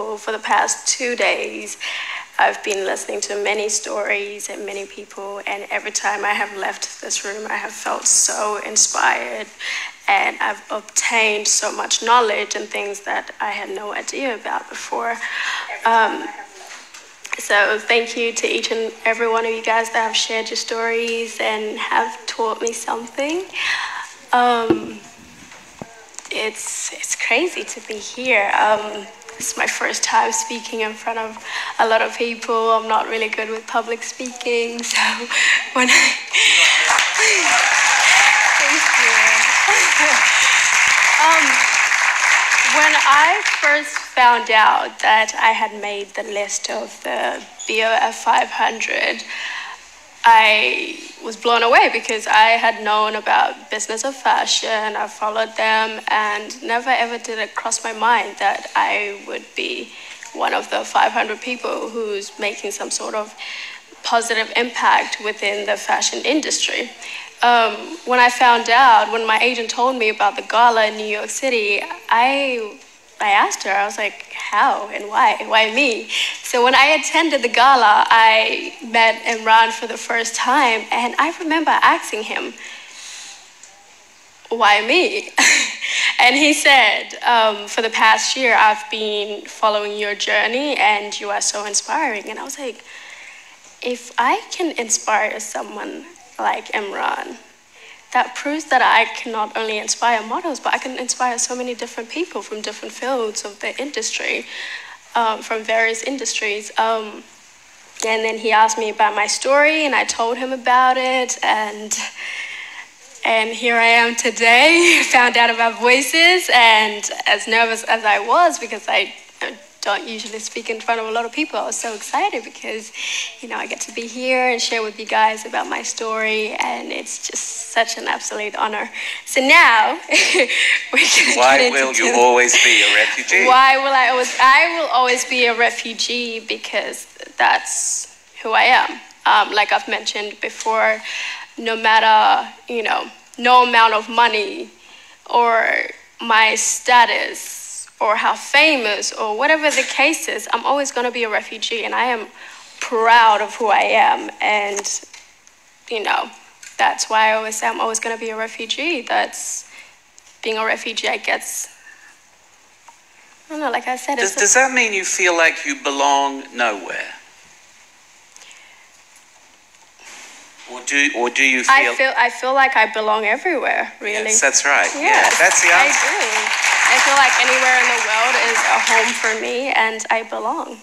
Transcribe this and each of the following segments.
people for the past two days. I've been listening to many stories and many people, and every time I have left this room, I have felt so inspired and I've obtained so much knowledge and things that I had no idea about before. Um, so, thank you to each and every one of you guys that have shared your stories and have taught me something. Um, it's it's crazy to be here. Um, it's my first time speaking in front of a lot of people. I'm not really good with public speaking, so when I um, when I first found out that I had made the list of the BOF 500, I was blown away because I had known about business of fashion. I followed them, and never ever did it cross my mind that I would be one of the 500 people who's making some sort of positive impact within the fashion industry. Um, when I found out, when my agent told me about the gala in New York City, I I asked her, I was like, how and why? Why me? So when I attended the gala, I met Imran for the first time, and I remember asking him, why me? and he said, um, for the past year, I've been following your journey, and you are so inspiring. And I was like, if I can inspire someone like Imran, that proves that I can not only inspire models, but I can inspire so many different people from different fields of the industry, um, from various industries. Um, and then he asked me about my story, and I told him about it, and and here I am today. Found out about voices, and as nervous as I was because I don't usually speak in front of a lot of people. I was so excited because, you know, I get to be here and share with you guys about my story, and it's just such an absolute honor. So now, we can why will you always be a refugee? Why will I always? I will always be a refugee because that's who I am. Um, like I've mentioned before, no matter you know, no amount of money or my status or how famous or whatever the case is, I'm always going to be a refugee and I am proud of who I am. And, you know, that's why I always say I'm always going to be a refugee. That's being a refugee, I guess. I don't know, like I said, does, does that mean you feel like you belong nowhere? Or do, or do you feel? I feel I feel like I belong everywhere. Really. Yes, that's right. Yes, yeah, that's the answer. I do. I feel like anywhere in the world is a home for me, and I belong.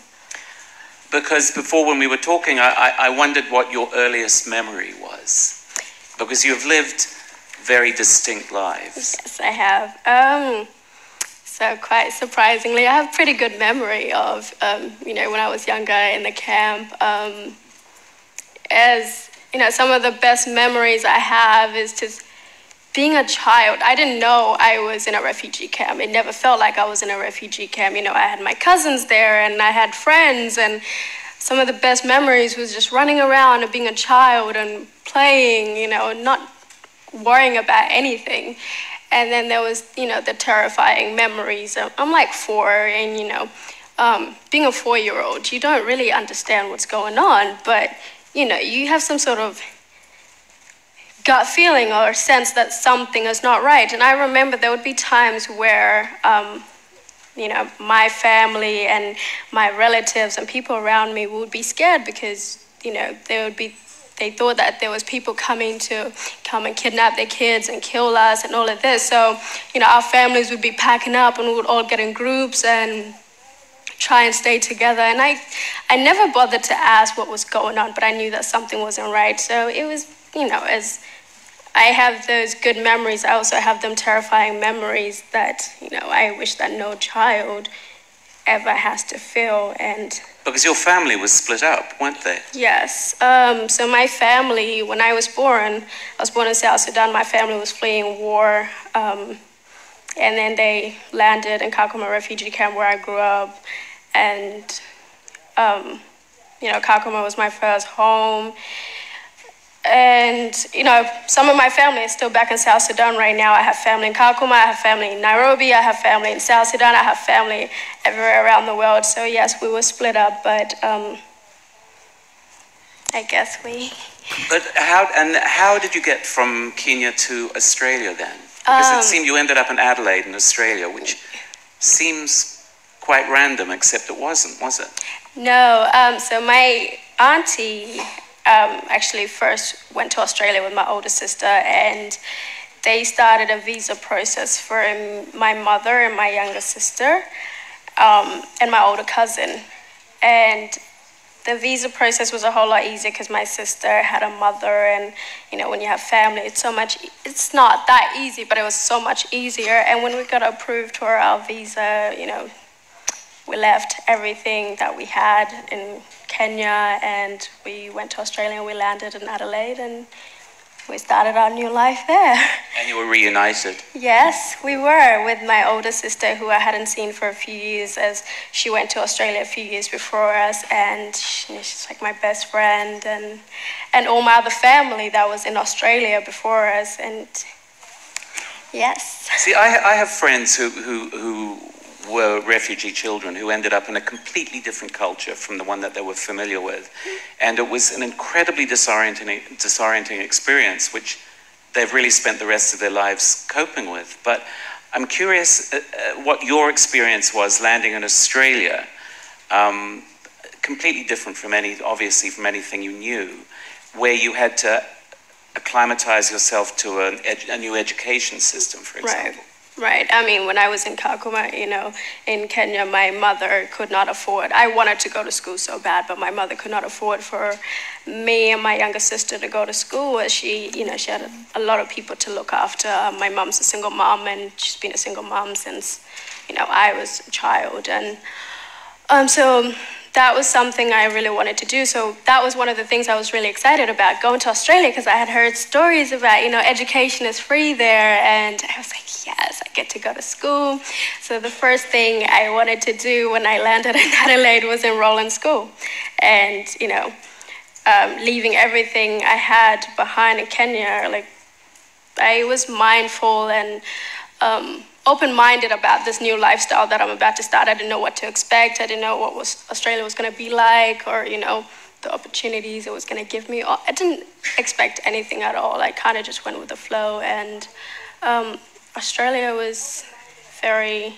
Because before, when we were talking, I, I, I wondered what your earliest memory was, because you've lived very distinct lives. Yes, I have. Um, so quite surprisingly, I have pretty good memory of, um, you know, when I was younger in the camp. Um, as you know, some of the best memories I have is just being a child. I didn't know I was in a refugee camp. It never felt like I was in a refugee camp. You know, I had my cousins there and I had friends and some of the best memories was just running around and being a child and playing, you know, not worrying about anything. And then there was, you know, the terrifying memories. I'm like four, and you know, um, being a four-year-old, you don't really understand what's going on, but you know, you have some sort of gut feeling or sense that something is not right. And I remember there would be times where, um, you know, my family and my relatives and people around me would be scared because, you know, there would be they thought that there was people coming to come and kidnap their kids and kill us and all of this. So, you know, our families would be packing up and we would all get in groups and try and stay together. And I, I never bothered to ask what was going on, but I knew that something wasn't right. So it was, you know, as I have those good memories, I also have them terrifying memories that, you know, I wish that no child ever has to feel. And because your family was split up, weren't they? Yes. Um, so my family, when I was born, I was born in South Sudan. My family was fleeing war. Um, and then they landed in Kakuma refugee camp where I grew up and um, you know, Kakuma was my first home. And you know, some of my family is still back in South Sudan right now. I have family in Kakuma, I have family in Nairobi, I have family in South Sudan, I have family everywhere around the world. So yes, we were split up, but um, I guess we. But how and how did you get from Kenya to Australia then? Because Um, it seemed you ended up in Adelaide in Australia, which seems quite random, except it wasn't, was it? No, um, so my auntie um, actually first went to Australia with my older sister, and they started a visa process for my mother and my younger sister, um, and my older cousin. And the visa process was a whole lot easier because my sister had a mother, and you know, when you have family, it's so much. It's not that easy, but it was so much easier. And when we got approved for our visa, you know, we left everything that we had in Kenya and we went to Australia and we landed in Adelaide and we started our new life there. And you were reunited. Yes, we were with my older sister who I hadn't seen for a few years as she went to Australia a few years before us and she, she's like my best friend and and all my other family that was in Australia before us and yes. See, I, I have friends who, who, who were refugee children who ended up in a completely different culture from the one that they were familiar with. And it was an incredibly disorienting, disorienting experience, which they've really spent the rest of their lives coping with. But I'm curious uh, uh, what your experience was landing in Australia, um, completely different from any, obviously, from anything you knew, where you had to acclimatize yourself to a new education system, for example. Right. I mean, when I was in Kakuma, you know, in Kenya, my mother could not afford. I wanted to go to school so bad, but my mother could not afford for me and my younger sister to go to school. She, you know, she had a, a lot of people to look after. My mom's a single mom, and she's been a single mom since, you know, I was a child, and um, so that was something I really wanted to do. So that was one of the things I was really excited about going to Australia because I had heard stories about, you know, education is free there. And I was like, yes, I get to go to school. So the first thing I wanted to do when I landed in Adelaide was enroll in school. And, you know, um, leaving everything I had behind in Kenya, like I was mindful and um, open-minded about this new lifestyle that I'm about to start. I didn't know what to expect. I didn't know what was Australia was going to be like, or you know, the opportunities it was going to give me. I didn't expect anything at all. I kind of just went with the flow, and um, Australia was very.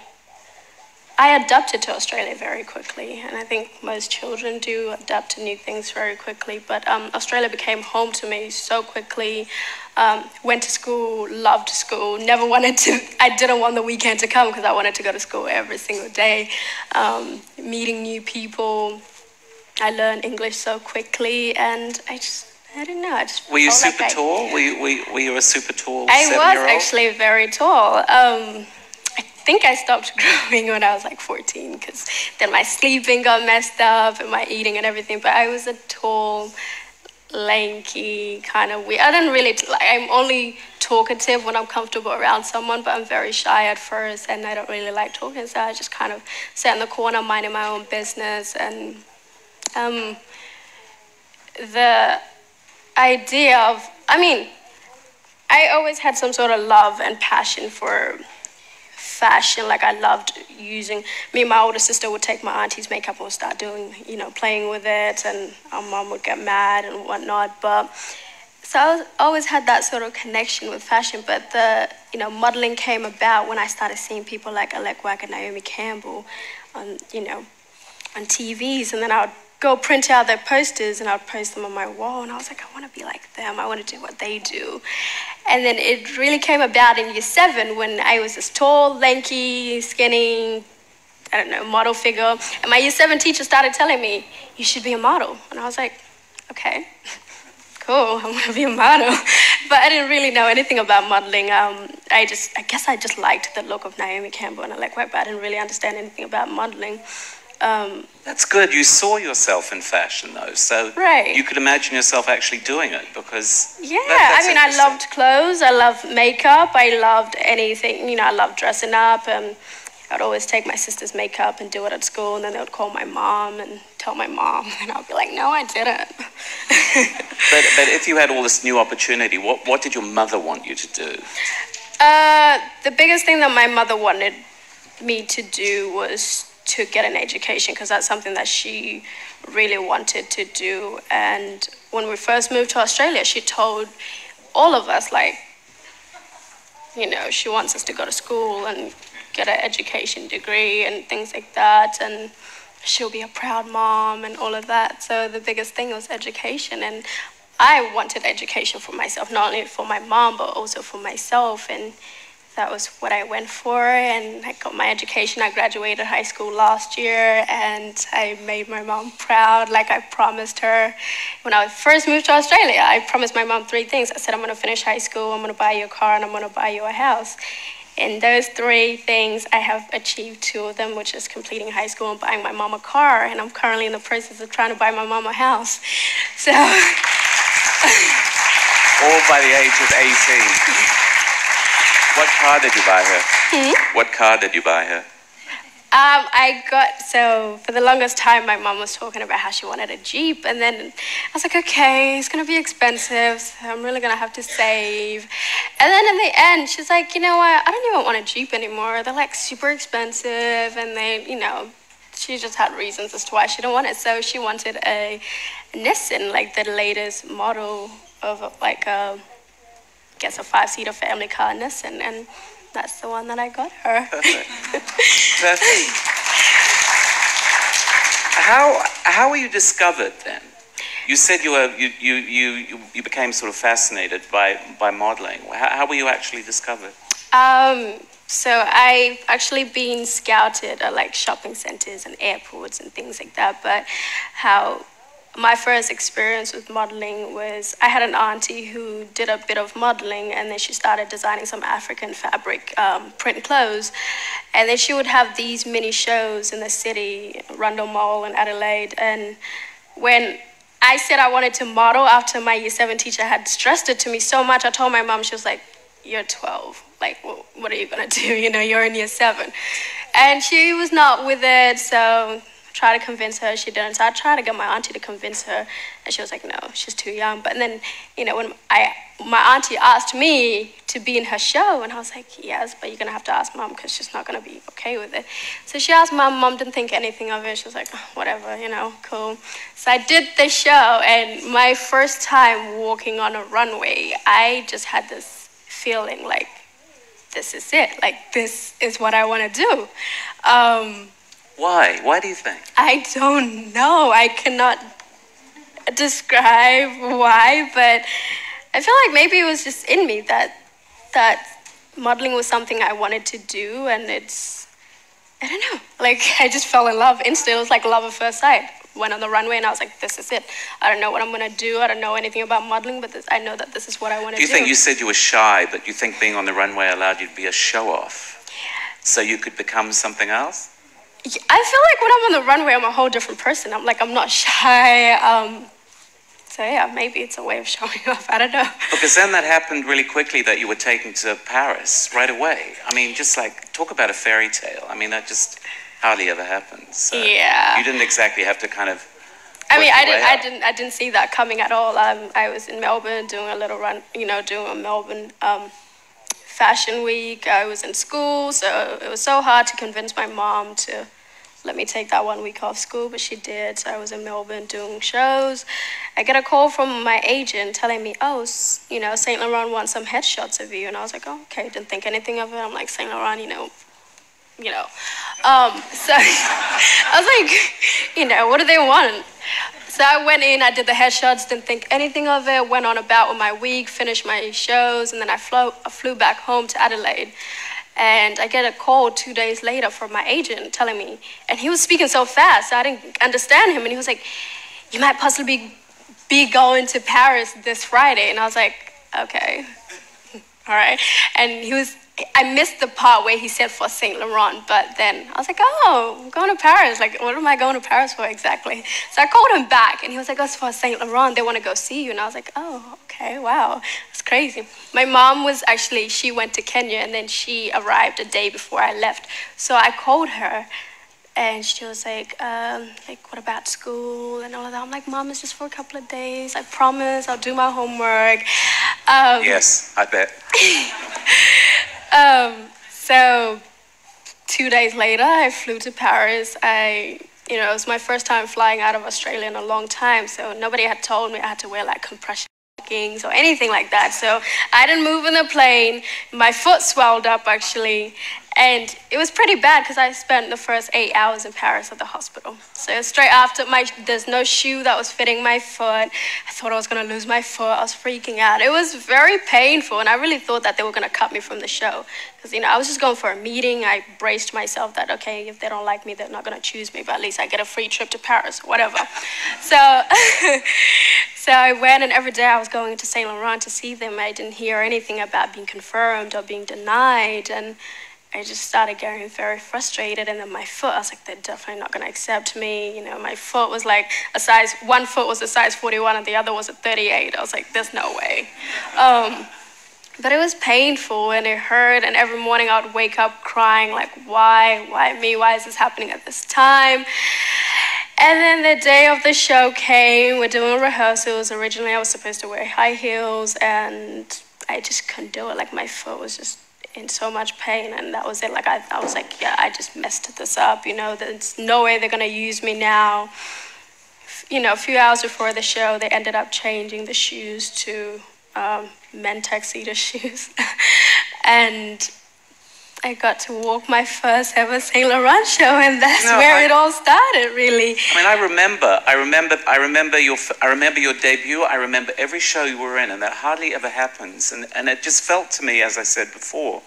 I adapted to Australia very quickly, and I think most children do adapt to new things very quickly. But um, Australia became home to me so quickly. Um, went to school, loved school, never wanted to, I didn't want the weekend to come because I wanted to go to school every single day. Um, meeting new people, I learned English so quickly, and I just, I don't know, I just Were you super like I- tall? Were you, were, you, were you a super tall I was actually very tall. I think I stopped growing when I was like 14 because then my sleeping got messed up and my eating and everything. But I was a tall, lanky kind of weird. I don't really like. I'm only talkative when I'm comfortable around someone, but I'm very shy at first, and I don't really like talking. So I just kind of sat in the corner, minding my own business, and um, the idea of. I mean, I always had some sort of love and passion for fashion. Like I loved using. Me and my older sister would take my auntie's makeup and would start doing, you know, playing with it, and our mom would get mad and whatnot. But so I was, always had that sort of connection with fashion. But the, you know, modeling came about when I started seeing people like Alek Wek and Naomi Campbell, on, you know, on TVs, and then I would go print out their posters and I'd post them on my wall, and I was like, I want to be like them. I want to do what they do. And then it really came about in year seven when I was this tall, lanky, skinny, I don't know, model figure. And my year seven teacher started telling me, you should be a model. And I was like, okay, cool, I'm gonna be a model. But I didn't really know anything about modeling. Um, I just, I guess I just liked the look of Naomi Campbell and I like white, but I didn't really understand anything about modeling. Um, That's good. You saw yourself in fashion, though, so Right. you could imagine yourself actually doing it because. Yeah, that- I mean, I loved clothes. I loved makeup. I loved anything. You know, I loved dressing up. And I'd always take my sister's makeup and do it at school, and then they would call my mom, and tell my mom, and I'd be like, no, I didn't. but, but if you had all this new opportunity, what, what did your mother want you to do? Uh, the biggest thing that my mother wanted me to do was to get an education because that's something that she really wanted to do. And when we first moved to Australia, she told all of us, like, you know, she wants us to go to school and get an education degree and things like that. And she'll be a proud mom and all of that. So the biggest thing was education. And I wanted education for myself, not only for my mom, but also for myself. And that was what I went for. And I got my education. I graduated high school last year and I made my mom proud, like I promised her. When I first moved to Australia, I promised my mom three things. I said, I'm going to finish high school, I'm going to buy you a car, and I'm going to buy you a house. And those three things, I have achieved two of them, which is completing high school and buying my mom a car. And I'm currently in the process of trying to buy my mom a house. So. All by the age of 18. What car did you buy her? Hmm? What car did you buy her? Um, I got so for the longest time, my mom was talking about how she wanted a Jeep, and then I was like, okay, it's gonna be expensive, so I'm really gonna have to save. And then in the end, she's like, you know what? I don't even want a Jeep anymore. They're like super expensive, and they, you know, she just had reasons as to why she didn't want it. So she wanted a Nissan, like the latest model of like a, I guess a five-seater family car Nissan, and that's the one that I got her. Perfect. Perfect. how how were you discovered then? You said you were you you you, you became sort of fascinated by by modeling. How, how were you actually discovered? Um, so I've actually been scouted at like shopping centers and airports and things like that. But how my first experience with modeling was I had an auntie who did a bit of modeling and then she started designing some African fabric um, print clothes. And then she would have these mini shows in the city, Rundle Mall in Adelaide. And when I said I wanted to model after my year seven teacher had stressed it to me so much, I told my mom, she was like, You're 12. Like, what are you going to do? You know, you're in year seven. And she was not with it. So try to convince her. She didn't. So I tried to get my auntie to convince her, and she was like, "No, she's too young." But then, you know, when I my auntie asked me to be in her show, and I was like, "Yes, but you're gonna have to ask mom because she's not gonna be okay with it." So she asked mom. Mom didn't think anything of it. She was like, oh, "Whatever, you know, cool." So I did the show, and my first time walking on a runway, I just had this feeling like, "This is it. Like this is what I want to do." Um, why? Why do you think? I don't know. I cannot describe why, but I feel like maybe it was just in me that that modeling was something I wanted to do, and it's I don't know. Like I just fell in love instantly. It was like love at first sight. Went on the runway, and I was like, "This is it. I don't know what I'm gonna do. I don't know anything about modeling, but this, I know that this is what I want to do." You think you said you were shy, but you think being on the runway allowed you to be a show off, so you could become something else? I feel like when I'm on the runway, I'm a whole different person. I'm like, I'm not shy. Um, so yeah, maybe it's a way of showing off. I don't know. Because then that happened really quickly that you were taken to Paris right away. I mean, just like talk about a fairy tale. I mean, that just hardly ever happens. So yeah. You didn't exactly have to kind of. I mean, I didn't, I didn't, I didn't see that coming at all. Um, I was in Melbourne doing a little run, you know, doing a Melbourne um, fashion week. I was in school, so it was so hard to convince my mom to let me take that one week off school, but she did. So I was in Melbourne doing shows. I get a call from my agent telling me, oh, you know, Saint Laurent wants some headshots of you. And I was like, oh, okay, didn't think anything of it. I'm like, Saint Laurent, you know, you know. Um, so I was like, you know, what do they want? So I went in, I did the headshots, didn't think anything of it, went on about with my week, finished my shows, and then I flew, I flew back home to Adelaide. And I get a call two days later from my agent telling me, and he was speaking so fast, I didn't understand him. And he was like, You might possibly be going to Paris this Friday. And I was like, Okay, all right. And he was I missed the part where he said for Saint Laurent, but then I was like, oh, I'm going to Paris. Like, what am I going to Paris for exactly? So I called him back, and he was like, oh, it's for Saint Laurent. They want to go see you. And I was like, oh, okay, wow, that's crazy. My mom was actually, she went to Kenya, and then she arrived a day before I left. So I called her And she was like, um, like, what about school and all of that? I'm like, Mom, it's just for a couple of days. I promise I'll do my homework. Um, Yes, I bet. um, so two days later, I flew to Paris. I, you know, it was my first time flying out of Australia in a long time. So nobody had told me I had to wear like compression leggings or anything like that. So I didn't move in the plane. My foot swelled up actually. And it was pretty bad because I spent the first eight hours in Paris at the hospital. So straight after, my there's no shoe that was fitting my foot. I thought I was gonna lose my foot. I was freaking out. It was very painful, and I really thought that they were gonna cut me from the show because you know I was just going for a meeting. I braced myself that okay, if they don't like me, they're not gonna choose me, but at least I get a free trip to Paris, or whatever. so, so I went, and every day I was going to Saint Laurent to see them. I didn't hear anything about being confirmed or being denied, and I just started getting very frustrated. And then my foot, I was like, they're definitely not going to accept me. You know, my foot was like a size, one foot was a size 41 and the other was a 38. I was like, there's no way. Um, but it was painful and it hurt. And every morning I would wake up crying, like, why? Why me? Why is this happening at this time? And then the day of the show came, we're doing rehearsals. Originally, I was supposed to wear high heels, and I just couldn't do it. Like, my foot was just in so much pain and that was it. Like I, I was like yeah i just messed this up you know? There's no way they're going to use me now. You know a few hours before the show they ended up changing the shoes to um, tuxedo shoes. And I got to walk my first ever Saint Laurent show, and that's No, where I- it all started, really. I mean, I remember, I remember, I remember your, I remember your debut. I remember every show you were in, and that hardly ever happens. And and it just felt to me, as I said before,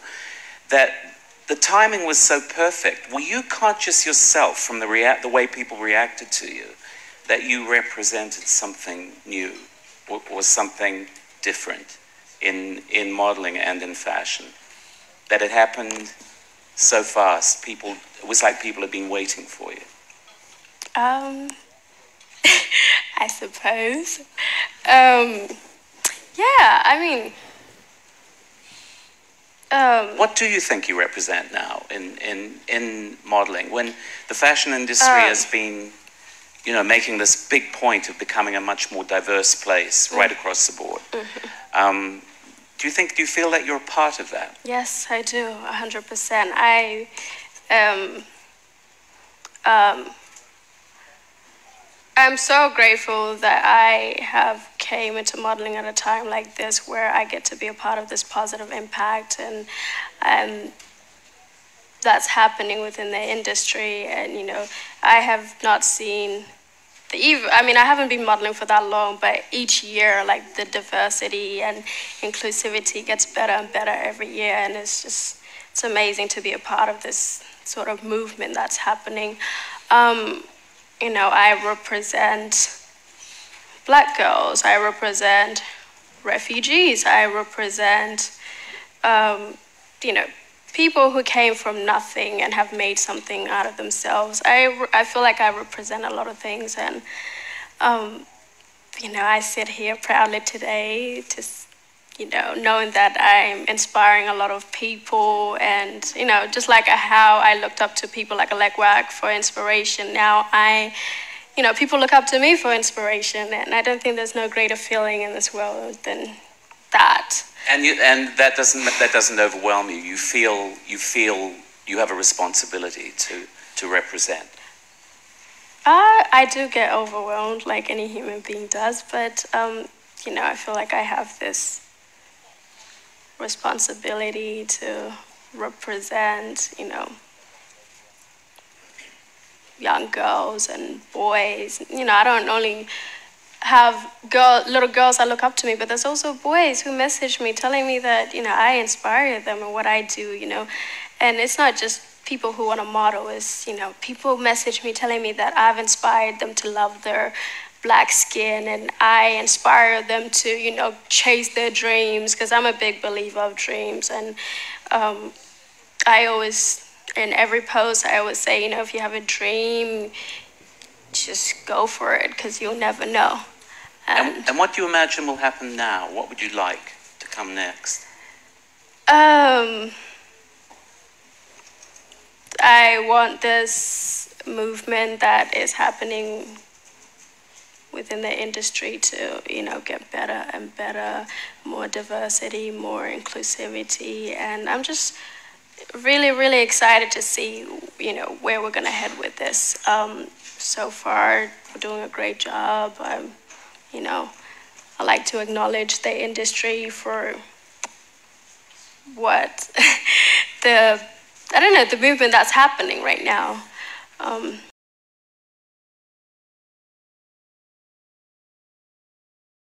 that the timing was so perfect. Were you conscious yourself from the rea- the way people reacted to you, that you represented something new, or, or something different in in modeling and in fashion? That it happened so fast. People, it was like people had been waiting for you. Um, I suppose. Um, yeah, I mean, um, What do you think you represent now in, in, in modeling when the fashion industry Um. has been, you know, making this big point of becoming a much more diverse place right across the board? Um, do you think, do you feel that you're part of that? yes, I do, a hundred percent. I, um, um, I'm so grateful that I have came into modeling at a time like this where I get to be a part of this positive impact and um, that's happening within the industry and you know I have not seen even I mean I haven't been modeling for that long but each year like the diversity and inclusivity gets better and better every year and it's just it's amazing to be a part of this sort of movement that's happening. Um, you know I represent black girls I represent refugees I represent um, you know, people who came from nothing and have made something out of themselves. I, I feel like I represent a lot of things, and um, you know, I sit here proudly today, just you know, knowing that I'm inspiring a lot of people, and you know, just like how I looked up to people like Alek Wek for inspiration. Now I. You know, people look up to me for inspiration, and I don't think there's no greater feeling in this world than that. And, you, and that, doesn't, that doesn't overwhelm you. You feel, you feel you have a responsibility to, to represent. Uh, I do get overwhelmed like any human being does, but um, you know, I feel like I have this responsibility to represent, you know, young girls and boys. You know, I don't only have girl, little girls that look up to me, but there's also boys who message me telling me that, you know, I inspire them in what I do, you know. And it's not just people who want to model, it's, you know, people message me telling me that I've inspired them to love their black skin and I inspire them to, you know, chase their dreams because I'm a big believer of dreams. And um, I always, in every post, I always say, you know, if you have a dream, just go for it because you'll never know. And, And, and what do you imagine will happen now? What would you like to come next? um, I want this movement that is happening within the industry to you know get better and better more diversity more inclusivity and i'm just really really excited to see you know where we're going to head with this um, so far we're doing a great job I'm, you know i like to acknowledge the industry for what the i don't know the movement that's happening right now. Um,